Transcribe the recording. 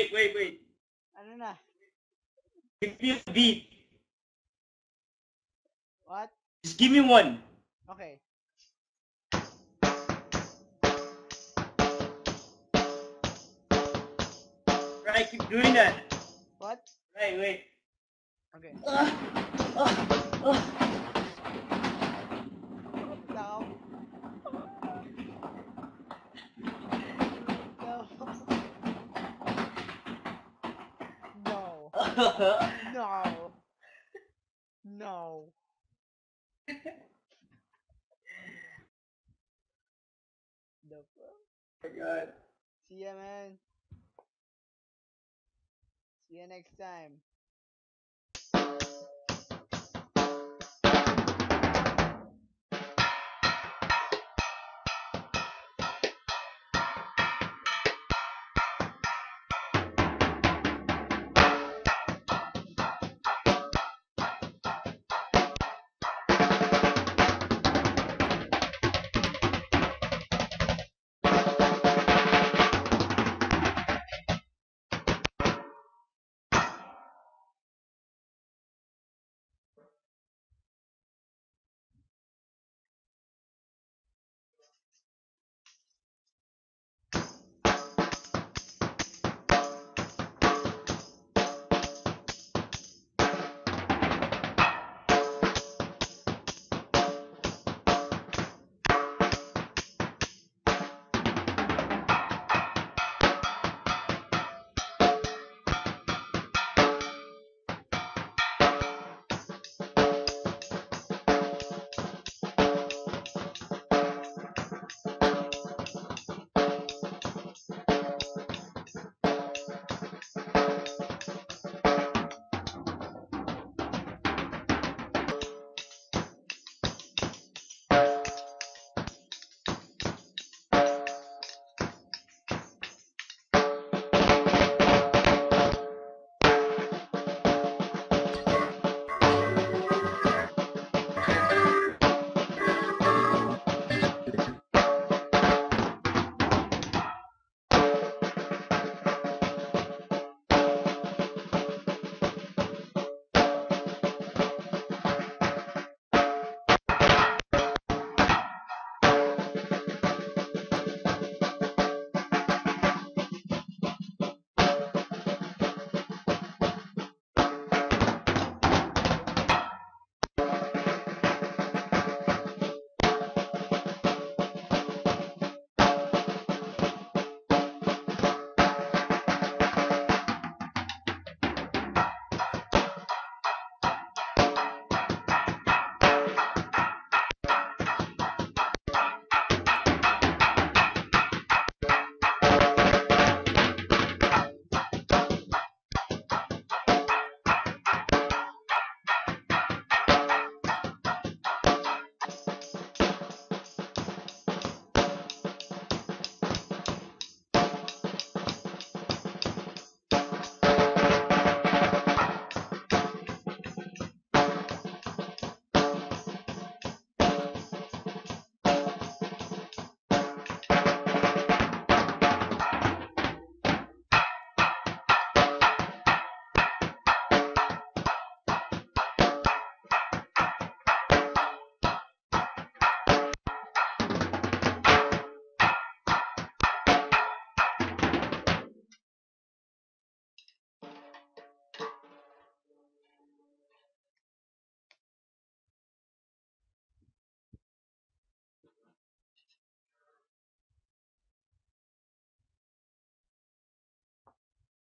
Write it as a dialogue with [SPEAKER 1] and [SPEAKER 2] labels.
[SPEAKER 1] wait, wait, wait.
[SPEAKER 2] Ano na?
[SPEAKER 1] Give me a beat.
[SPEAKER 2] What?
[SPEAKER 1] Just give me one.
[SPEAKER 2] Okay.
[SPEAKER 1] Right, keep doing that.
[SPEAKER 2] What?
[SPEAKER 1] Right, wait.
[SPEAKER 2] Okay.
[SPEAKER 1] Ah, ah, ah.
[SPEAKER 2] No. No. The oh fuck?
[SPEAKER 1] my god.
[SPEAKER 2] See ya, man. See ya next time.